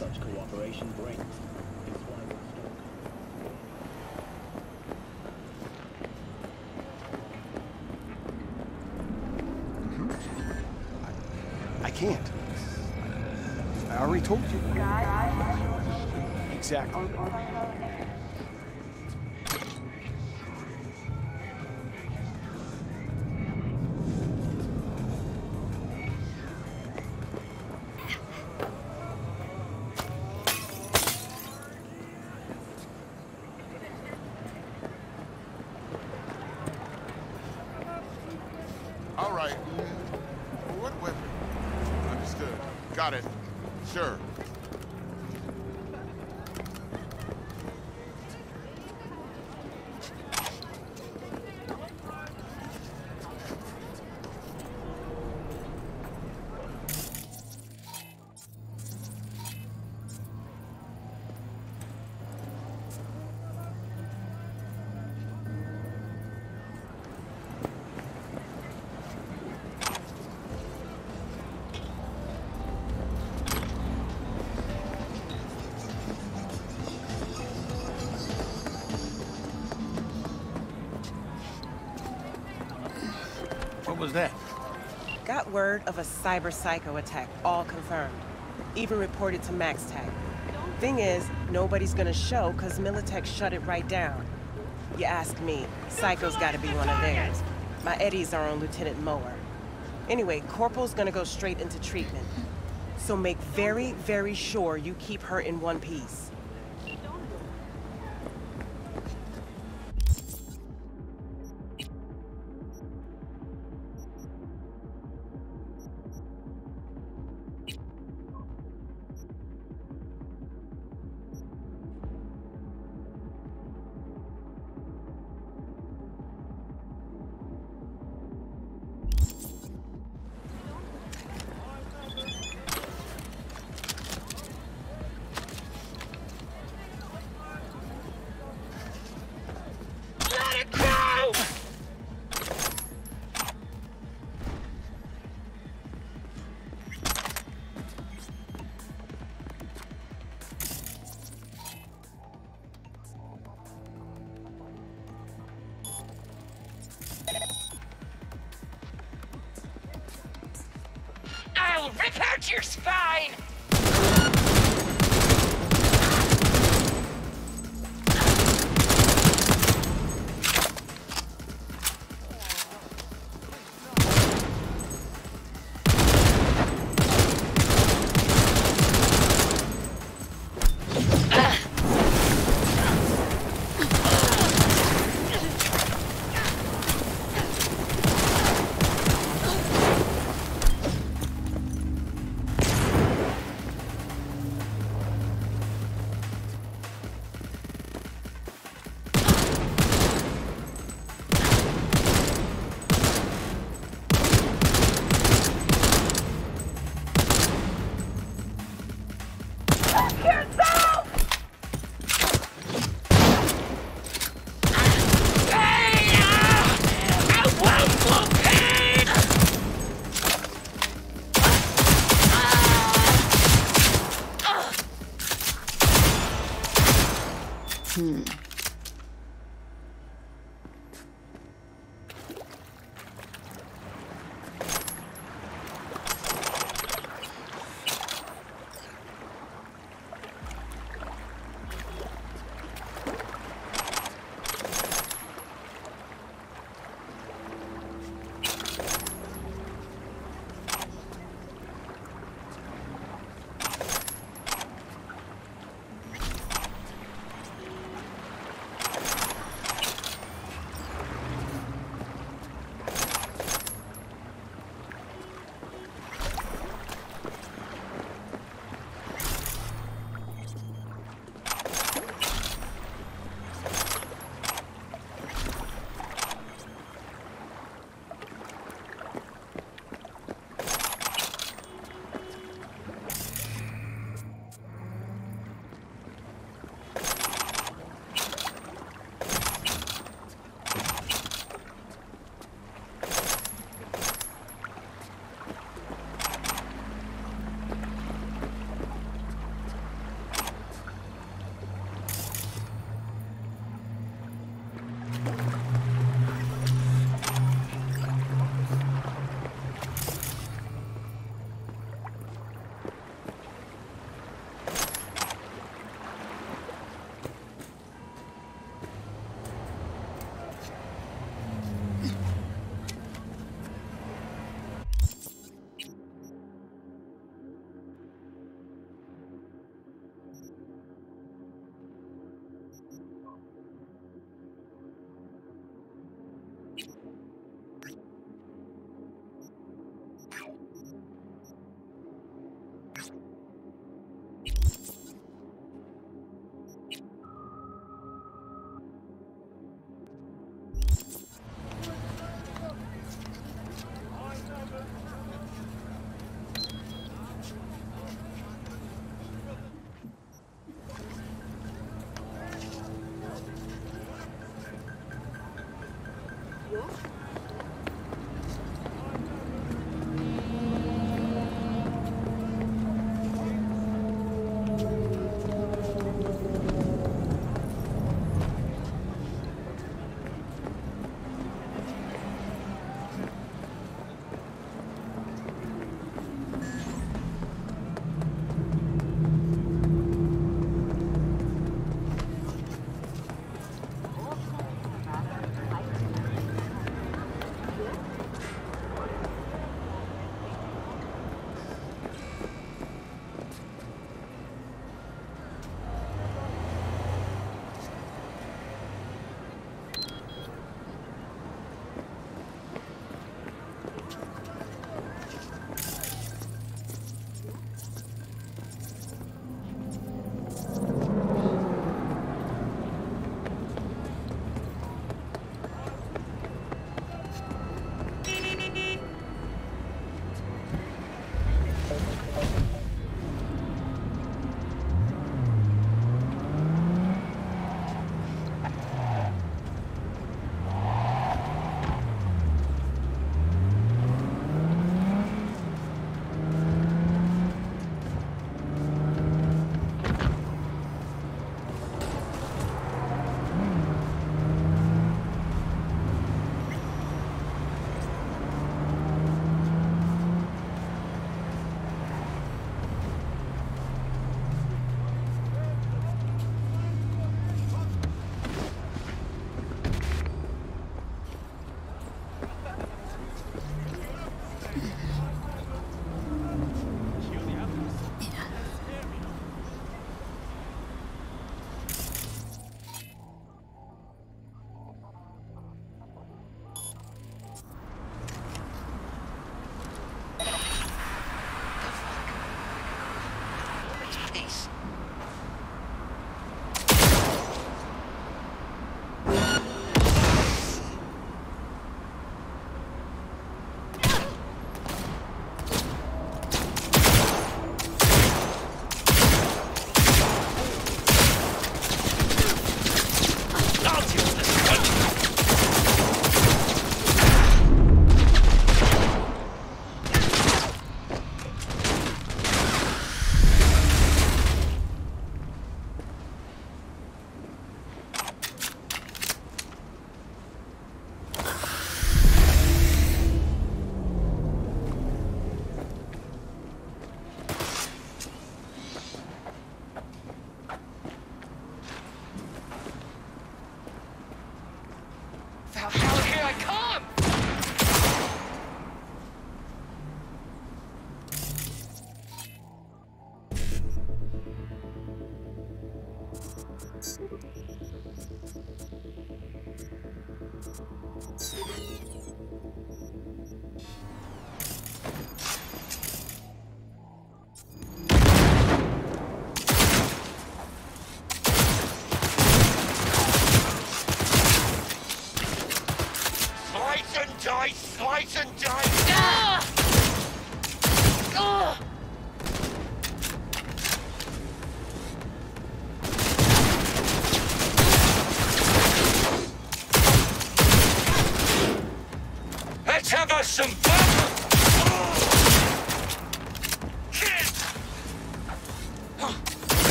such cooperation brings. It's why we're still mm-hmm. I can't. I already told you. Exactly. Oh, oh, was that? Got word of a cyber psycho attack, all confirmed. Even reported to MaxTac. Thing is, nobody's gonna show cause Militech shut it right down. You ask me, Psycho's gotta be one of theirs. My Eddies are on Lieutenant Mower. Anyway, Corporal's gonna go straight into treatment. So make very, very sure you keep her in one piece. Rip out your spine!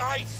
Slice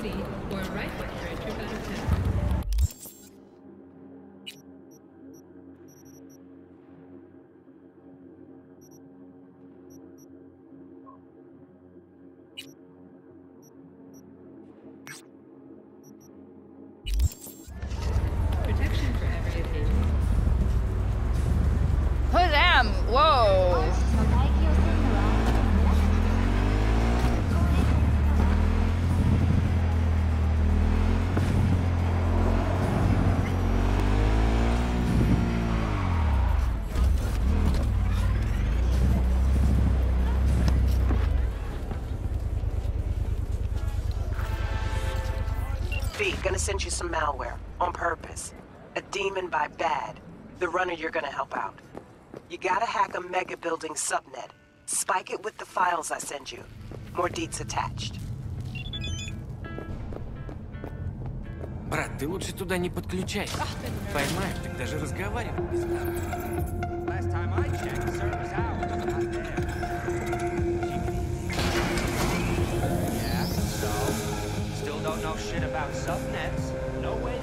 City or right B, gonna send you some malware. On purpose. A demon by bad. The runner you're gonna help out. You gotta hack a mega building subnet. Spike it with the files I send you. More deets attached. Брат, ты лучше туда не подключай. Поймаешь, так даже разговаривать не сможешь. Shit about subnets. No way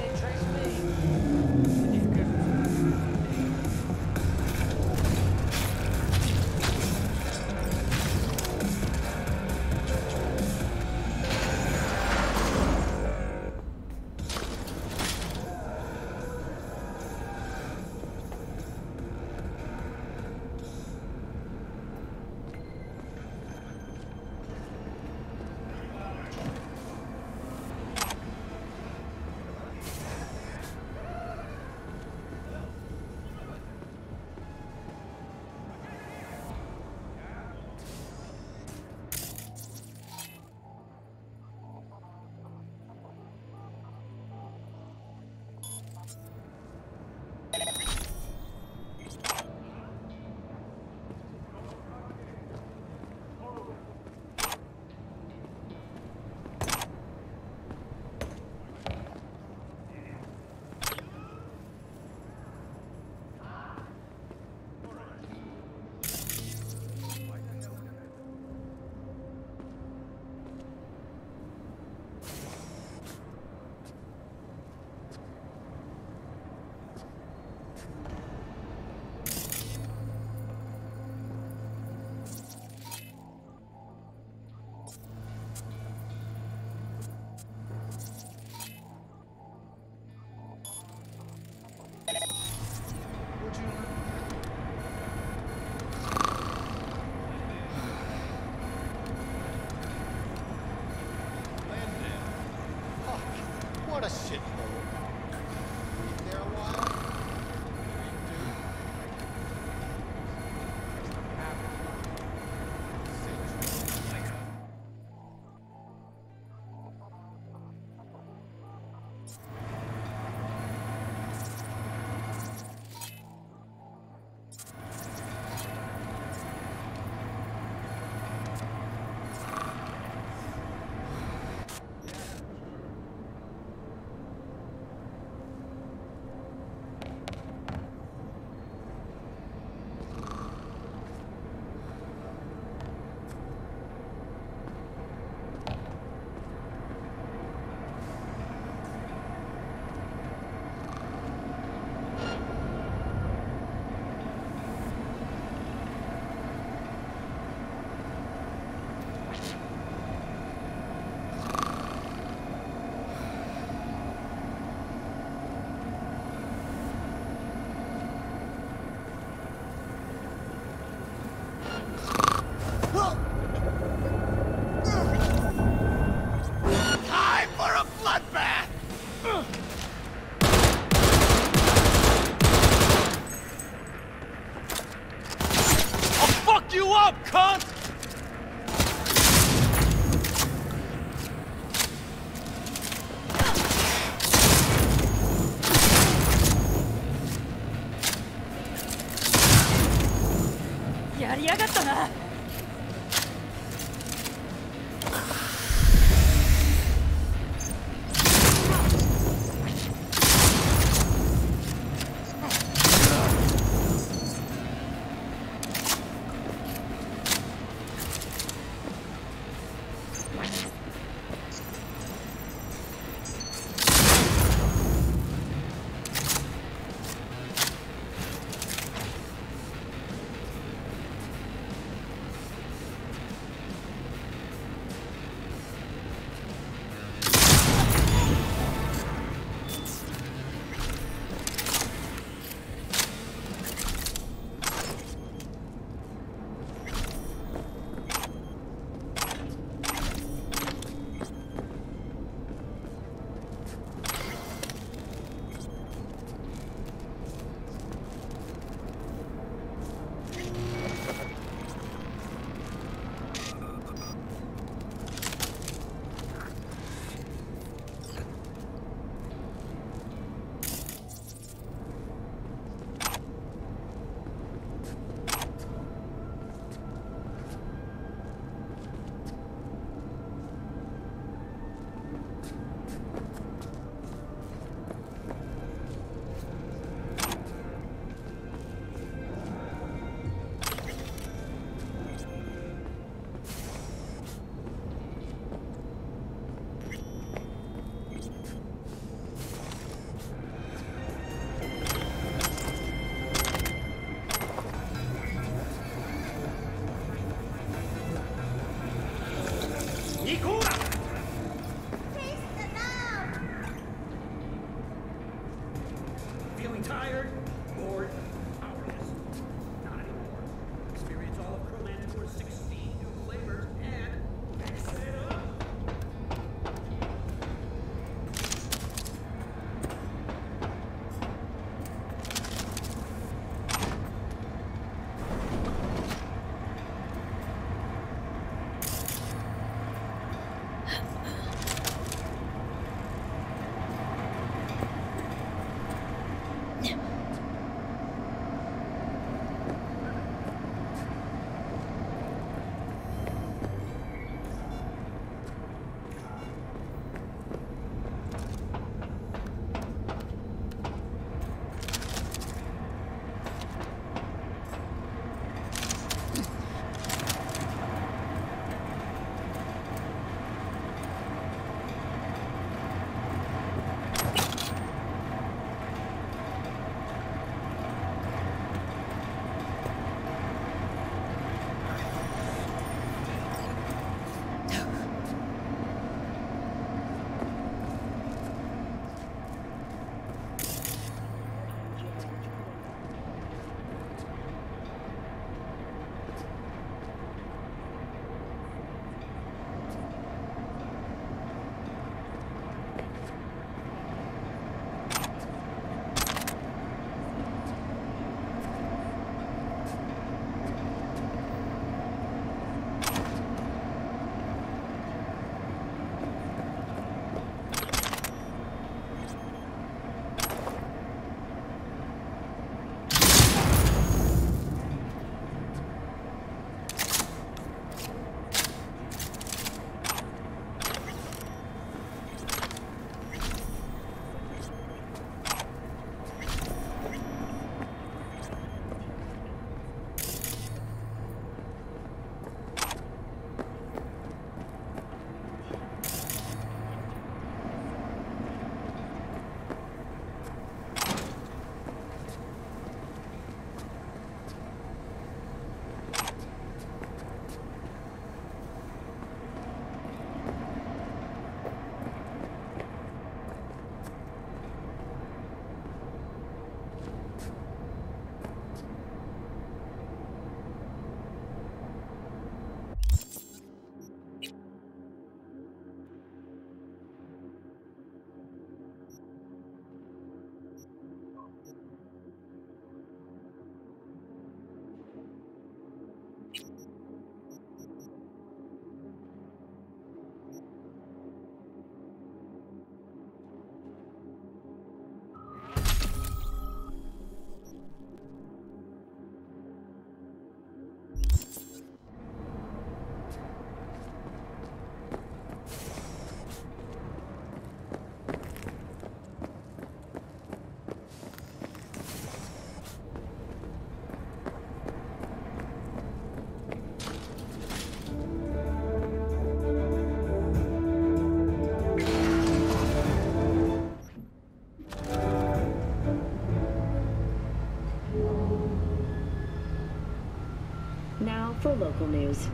for local news.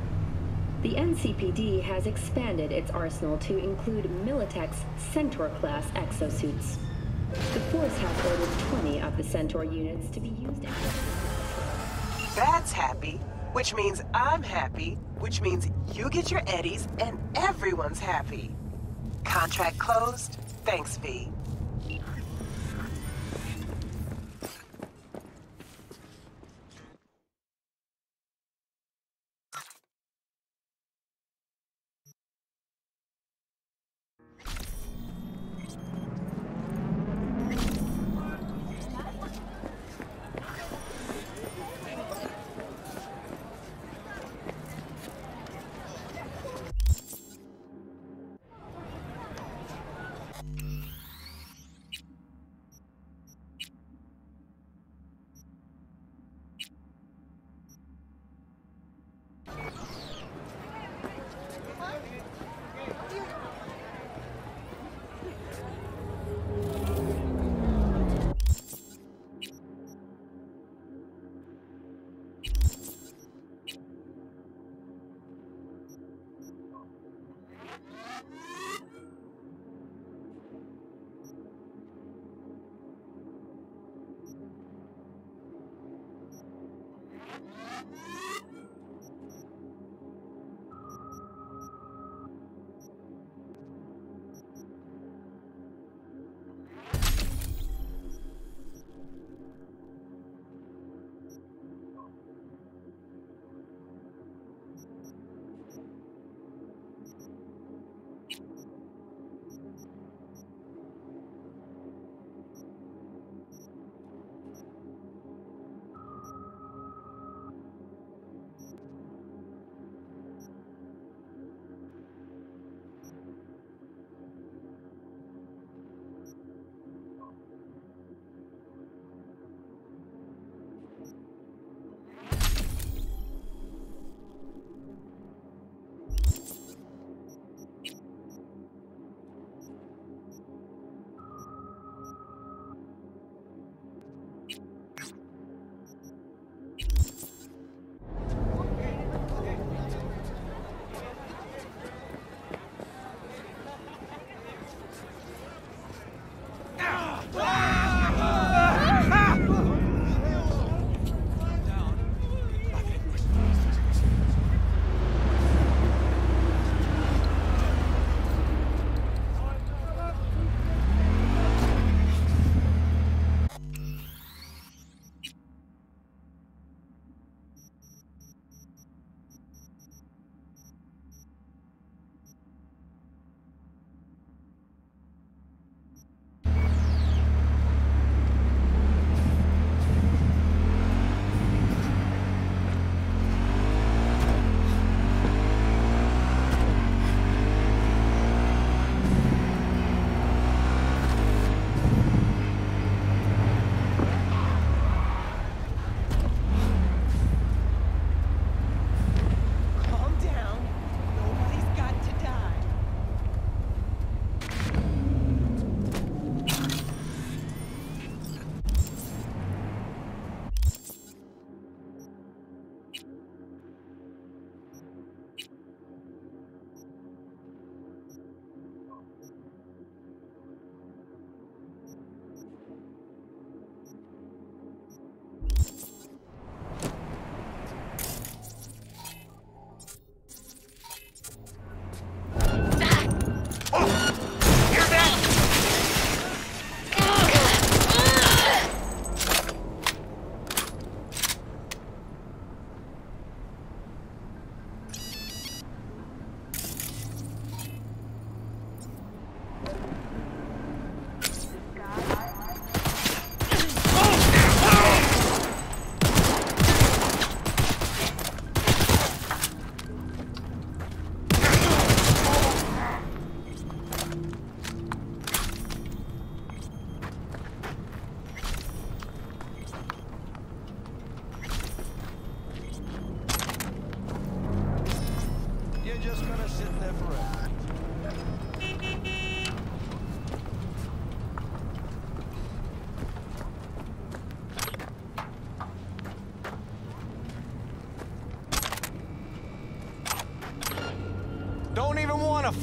The NCPD has expanded its arsenal to include Militech's Centaur-class exosuits. The Force has ordered 20 of the Centaur units to be used as... That's happy, which means I'm happy, which means you get your eddies and everyone's happy. Contract closed. Thanks, V. Thank you.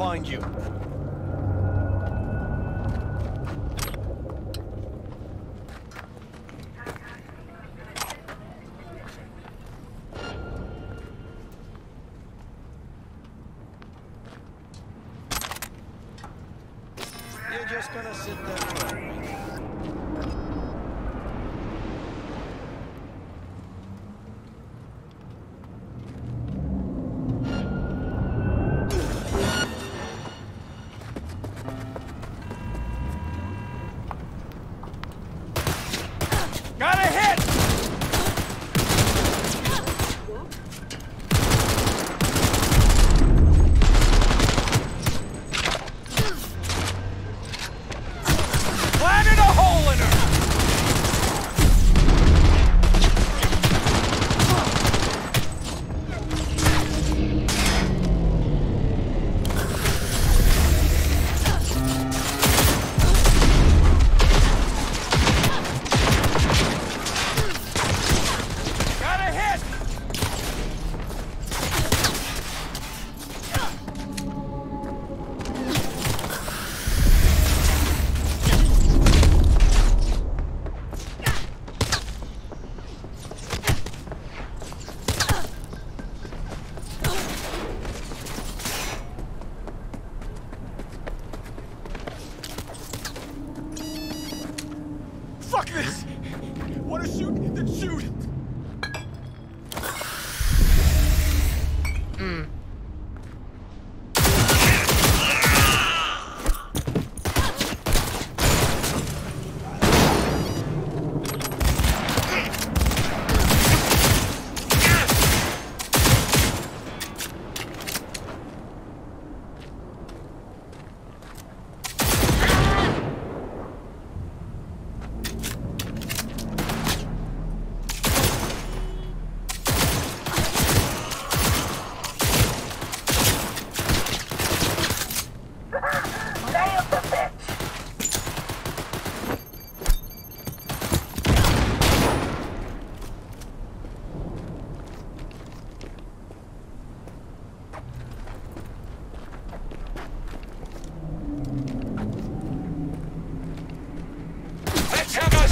Find you.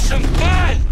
Some fun!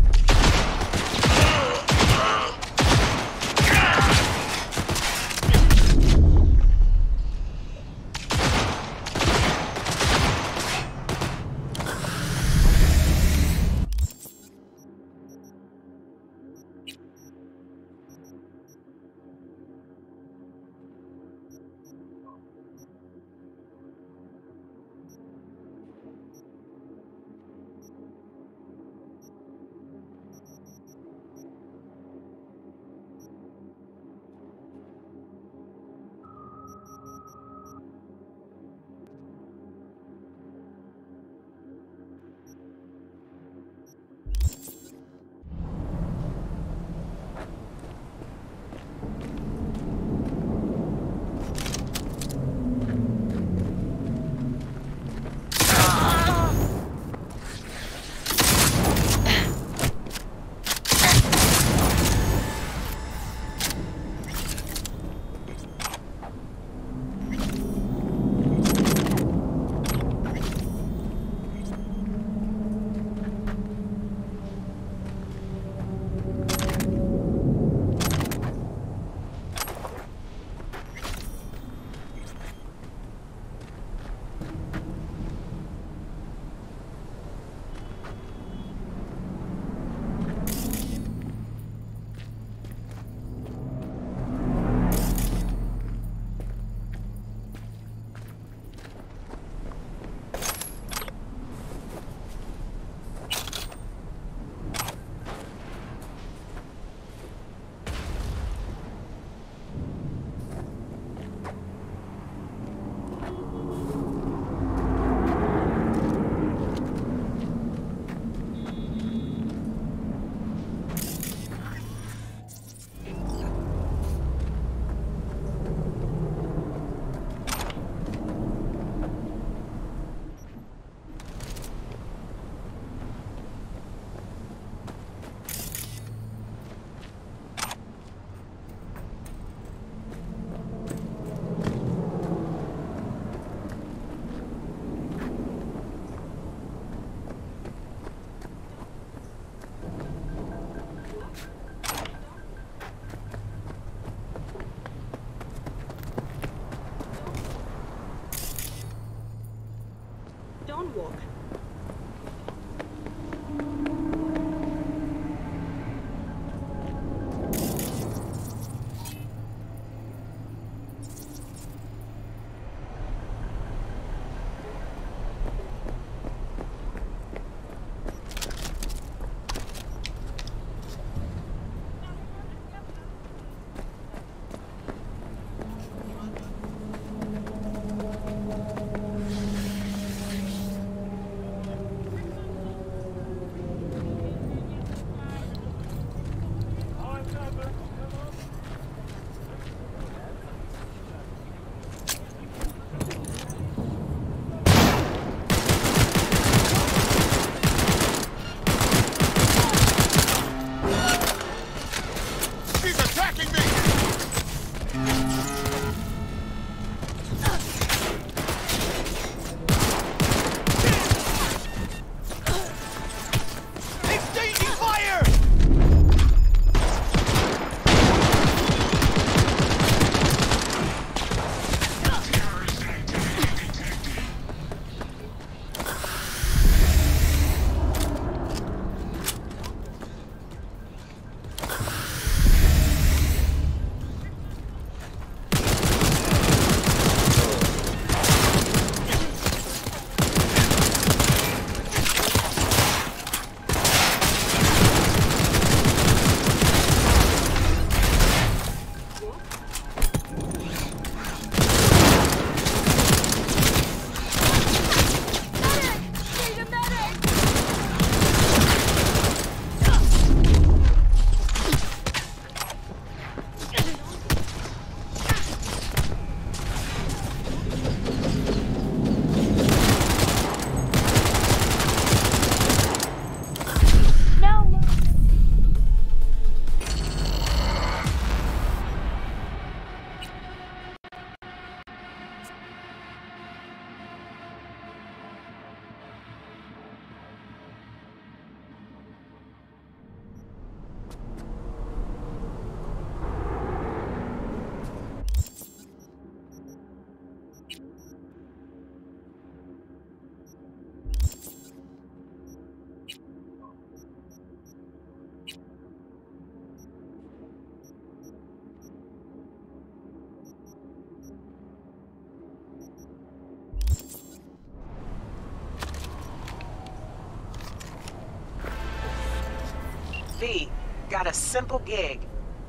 Got a simple gig.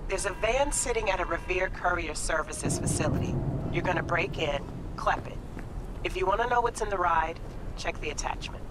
There's a van sitting at a Revere Courier Services facility. You're gonna break in, clep it. If you want to know what's in the ride, check the attachment.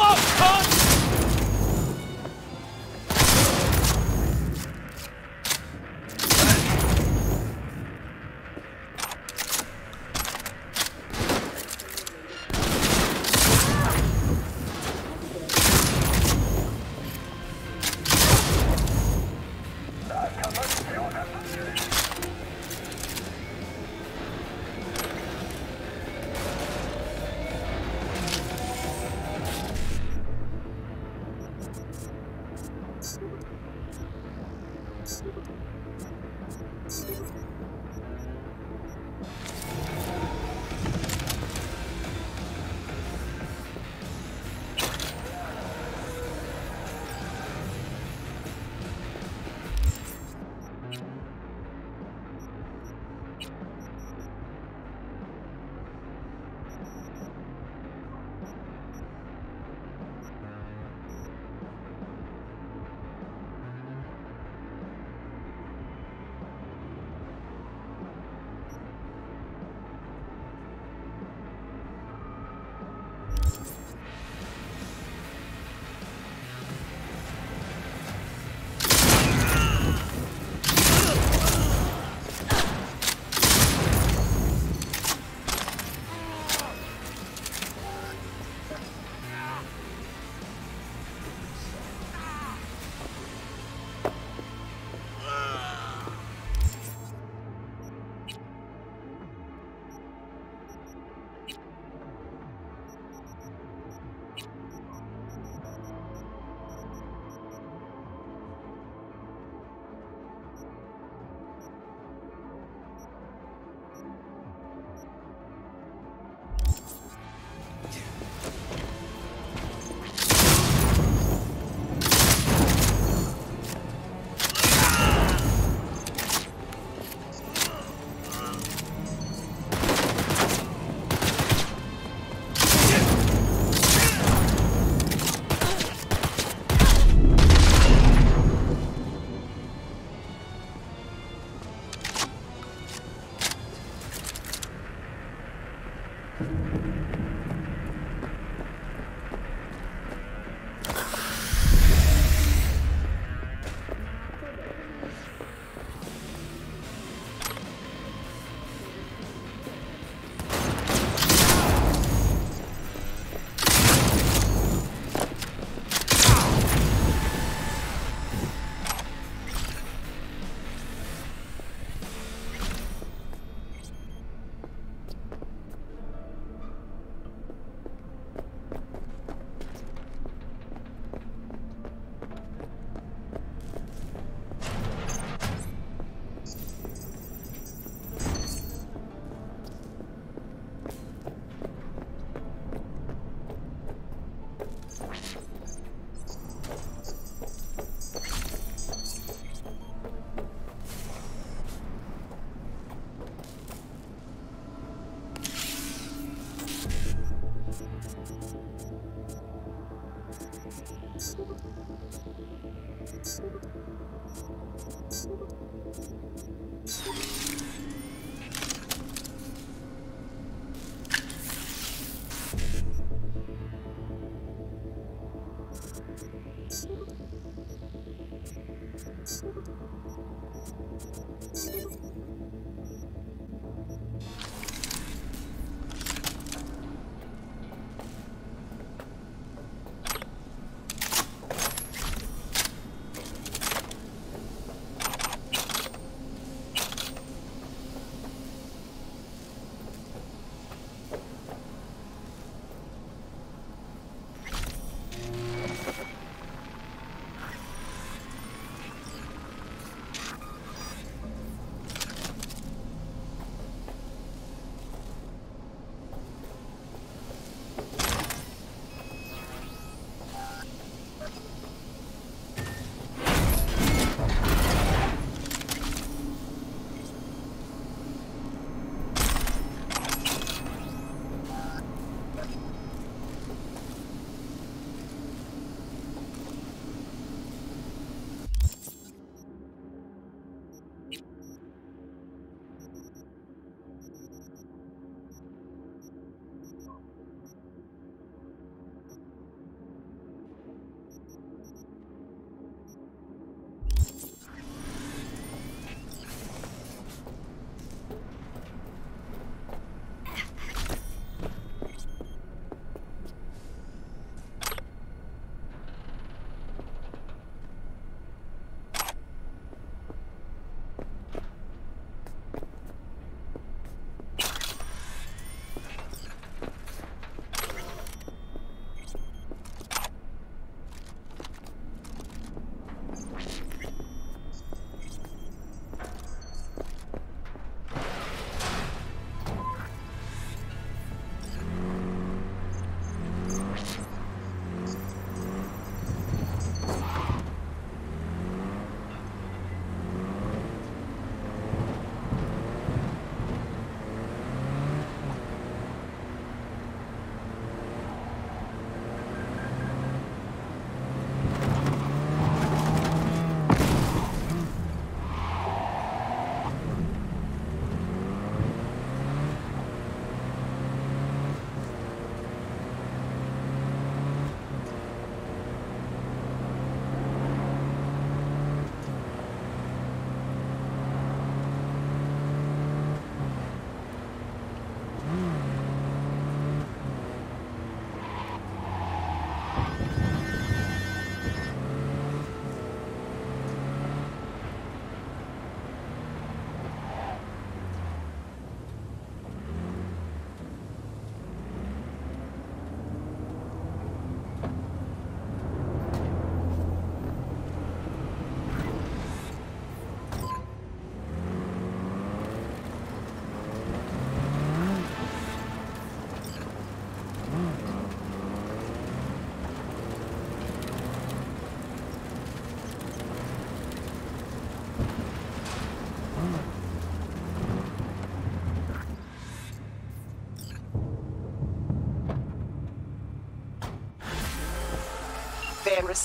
我操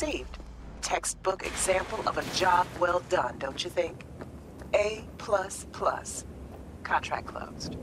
received. Textbook example of a job well done, don't you think? A plus plus. Contract closed.